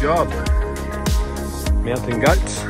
job. Mountain goats.